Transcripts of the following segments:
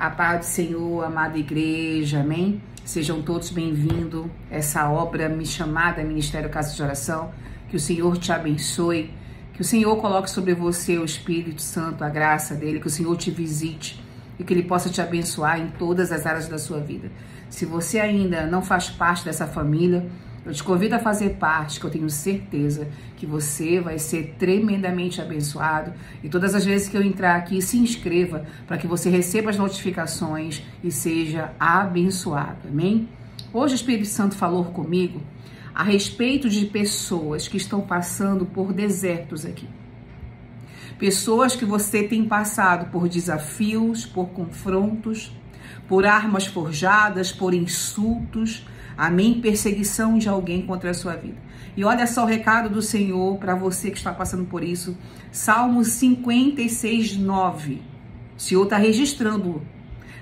A paz do Senhor, amada igreja, amém? Sejam todos bem-vindos essa obra me chamada Ministério Casa de Oração. Que o Senhor te abençoe, que o Senhor coloque sobre você o Espírito Santo, a graça dele, que o Senhor te visite e que ele possa te abençoar em todas as áreas da sua vida. Se você ainda não faz parte dessa família, eu te convido a fazer parte, que eu tenho certeza que você vai ser tremendamente abençoado. E todas as vezes que eu entrar aqui, se inscreva para que você receba as notificações e seja abençoado. Amém? Hoje o Espírito Santo falou comigo a respeito de pessoas que estão passando por desertos aqui. Pessoas que você tem passado por desafios, por confrontos, por armas forjadas, por insultos, Amém? Perseguição de alguém contra a sua vida. E olha só o recado do Senhor para você que está passando por isso. Salmo 56, 9. O Senhor está registrando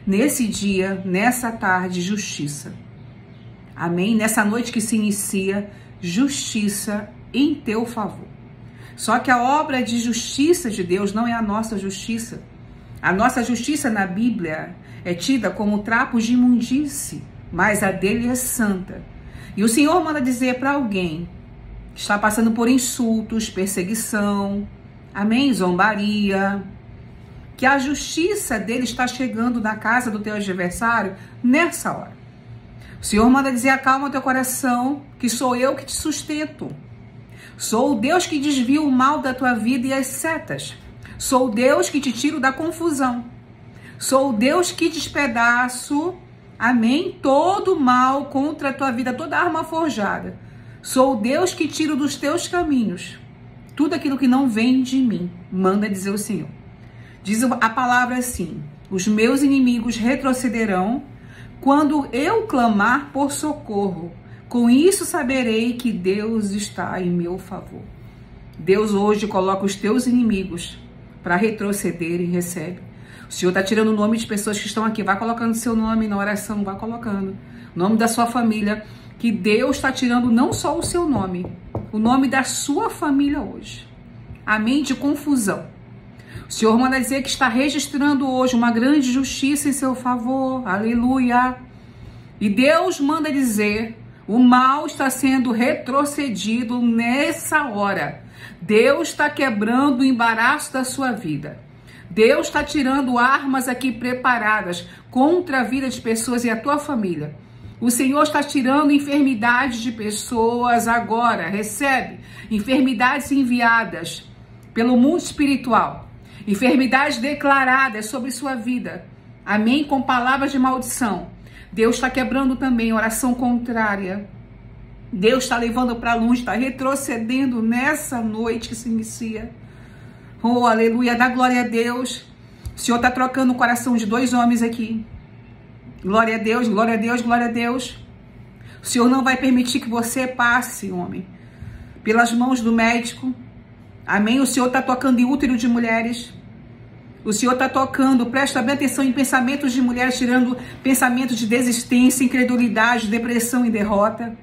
nesse dia, nessa tarde, justiça. Amém? Nessa noite que se inicia, justiça em teu favor. Só que a obra de justiça de Deus não é a nossa justiça. A nossa justiça na Bíblia é tida como trapos de imundície mas a dele é santa. E o Senhor manda dizer para alguém que está passando por insultos, perseguição, amém, zombaria, que a justiça dele está chegando na casa do teu adversário nessa hora. O Senhor manda dizer: acalma teu coração, que sou eu que te sustento. Sou o Deus que desvia o mal da tua vida e as setas. Sou o Deus que te tiro da confusão. Sou o Deus que despedaço Amém? Todo mal contra a tua vida, toda arma forjada. Sou Deus que tiro dos teus caminhos tudo aquilo que não vem de mim, manda dizer o Senhor. Diz a palavra assim: os meus inimigos retrocederão quando eu clamar por socorro. Com isso saberei que Deus está em meu favor. Deus hoje coloca os teus inimigos para retroceder e recebe. O Senhor está tirando o nome de pessoas que estão aqui. Vai colocando seu nome na oração, vai colocando. O nome da sua família. Que Deus está tirando não só o seu nome, o nome da sua família hoje. Amém? De confusão. O Senhor manda dizer que está registrando hoje uma grande justiça em seu favor. Aleluia. E Deus manda dizer: o mal está sendo retrocedido nessa hora. Deus está quebrando o embaraço da sua vida. Deus está tirando armas aqui preparadas contra a vida de pessoas e a tua família. O Senhor está tirando enfermidades de pessoas agora. Recebe enfermidades enviadas pelo mundo espiritual, enfermidades declaradas sobre sua vida. Amém? Com palavras de maldição. Deus está quebrando também oração contrária. Deus está levando para longe, está retrocedendo nessa noite que se inicia. Oh, aleluia, dá glória a Deus. O Senhor está trocando o coração de dois homens aqui. Glória a Deus, glória a Deus, glória a Deus. O Senhor não vai permitir que você passe, homem, pelas mãos do médico. Amém? O Senhor está tocando em útero de mulheres. O Senhor está tocando, presta bem atenção em pensamentos de mulheres, tirando pensamentos de desistência, incredulidade, depressão e derrota.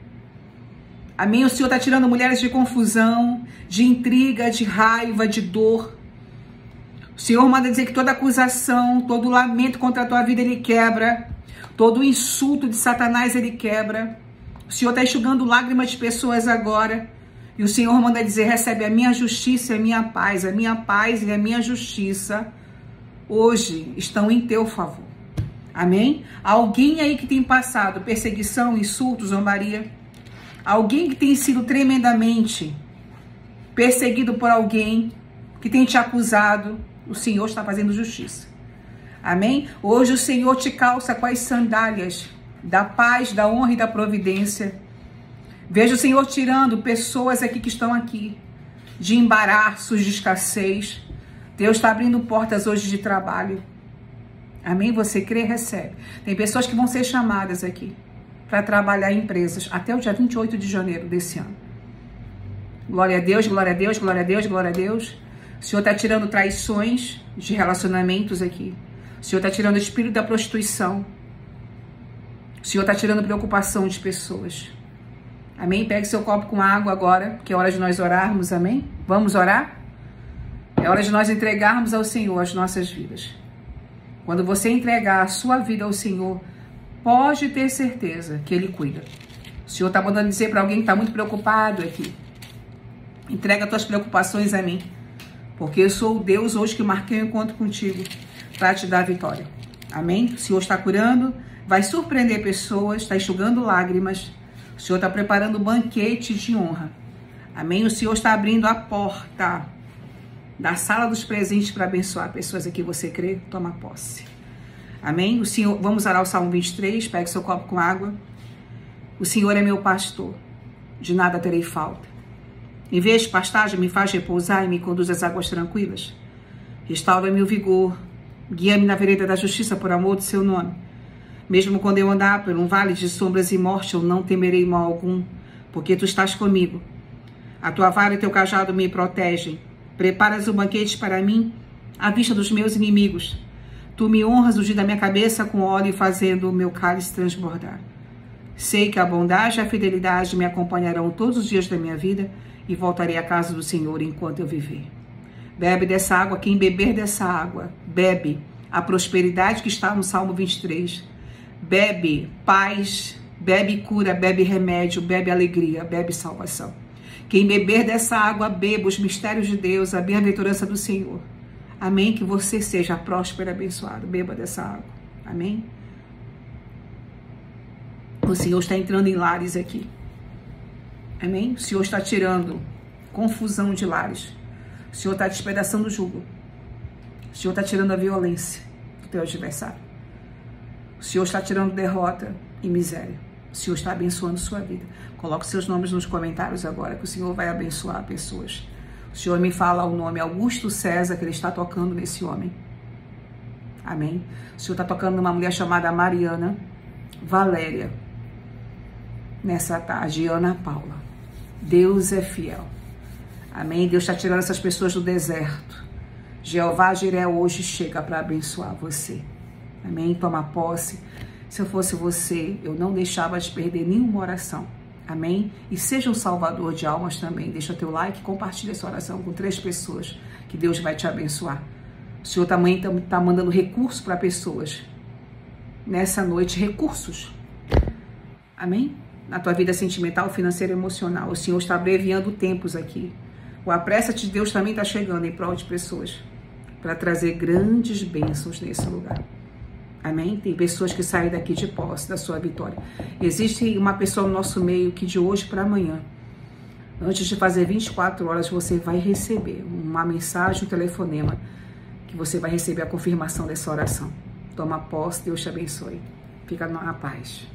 Amém? O Senhor está tirando mulheres de confusão, de intriga, de raiva, de dor. O Senhor manda dizer que toda acusação, todo lamento contra a tua vida ele quebra. Todo insulto de Satanás ele quebra. O Senhor está enxugando lágrimas de pessoas agora. E o Senhor manda dizer: recebe a minha justiça e a minha paz. A minha paz e a minha justiça hoje estão em teu favor. Amém? Alguém aí que tem passado perseguição, insultos, zombaria Alguém que tem sido tremendamente perseguido por alguém que tem te acusado, o Senhor está fazendo justiça. Amém? Hoje o Senhor te calça com as sandálias da paz, da honra e da providência. Veja o Senhor tirando pessoas aqui que estão aqui de embaraços, de escassez. Deus está abrindo portas hoje de trabalho. Amém? Você crê, recebe. Tem pessoas que vão ser chamadas aqui para trabalhar em empresas até o dia 28 de janeiro desse ano. Glória a Deus, glória a Deus, glória a Deus, glória a Deus. O Senhor está tirando traições de relacionamentos aqui. O Senhor está tirando o espírito da prostituição. O Senhor está tirando preocupação de pessoas. Amém? Pegue seu copo com água agora, que é hora de nós orarmos. Amém? Vamos orar? É hora de nós entregarmos ao Senhor as nossas vidas. Quando você entregar a sua vida ao Senhor, pode ter certeza que Ele cuida. O Senhor está mandando dizer para alguém que está muito preocupado aqui. Entrega tuas preocupações a mim. Porque eu sou o Deus hoje que marquei o um encontro contigo para te dar a vitória. Amém? O Senhor está curando, vai surpreender pessoas, está enxugando lágrimas. O Senhor está preparando um banquete de honra. Amém? O Senhor está abrindo a porta da sala dos presentes para abençoar pessoas aqui. Você crê? Toma posse. Amém? O Senhor, vamos orar o Salmo 23, pegue seu copo com água. O Senhor é meu pastor, de nada terei falta. Em vez de pastagem, me faz repousar e me conduz às águas tranquilas. Restaura-me o vigor, guia-me na vereda da justiça por amor do seu nome. Mesmo quando eu andar por um vale de sombras e morte, eu não temerei mal algum, porque tu estás comigo. A tua vara e teu cajado me protegem. Preparas o um banquete para mim à vista dos meus inimigos. Tu me honras o dia da minha cabeça com óleo, fazendo o meu cálice transbordar. Sei que a bondade e a fidelidade me acompanharão todos os dias da minha vida e voltarei à casa do Senhor enquanto eu viver. Bebe dessa água, quem beber dessa água, bebe a prosperidade que está no Salmo 23. Bebe paz, bebe cura, bebe remédio, bebe alegria, bebe salvação. Quem beber dessa água, beba os mistérios de Deus, a bem-aventurança do Senhor. Amém? Que você seja próspero e abençoado. Beba dessa água. Amém? O Senhor está entrando em lares aqui. Amém? O Senhor está tirando confusão de lares. O Senhor está despedaçando o jugo. O Senhor está tirando a violência do teu adversário. O Senhor está tirando derrota e miséria. O Senhor está abençoando sua vida. Coloque seus nomes nos comentários agora, que o Senhor vai abençoar pessoas. O Senhor me fala o nome Augusto César, que Ele está tocando nesse homem. Amém? O Senhor está tocando numa mulher chamada Mariana Valéria. Nessa tarde, Ana Paula. Deus é fiel. Amém? Deus está tirando essas pessoas do deserto. Jeová Jiré hoje chega para abençoar você. Amém? Toma posse. Se eu fosse você, eu não deixava de perder nenhuma oração. Amém? E seja um salvador de almas também. Deixa teu like, compartilha essa oração com três pessoas, que Deus vai te abençoar. O Senhor também está tá mandando recursos para pessoas. Nessa noite, recursos. Amém? Na tua vida sentimental, financeira e emocional. O Senhor está abreviando tempos aqui. O apressa-te de Deus também está chegando em prol de pessoas para trazer grandes bênçãos nesse lugar. Amém? Tem pessoas que saem daqui de posse da sua vitória. Existe uma pessoa no nosso meio que de hoje para amanhã, antes de fazer 24 horas, você vai receber uma mensagem, um telefonema, que você vai receber a confirmação dessa oração. Toma posse, Deus te abençoe. Fica na paz.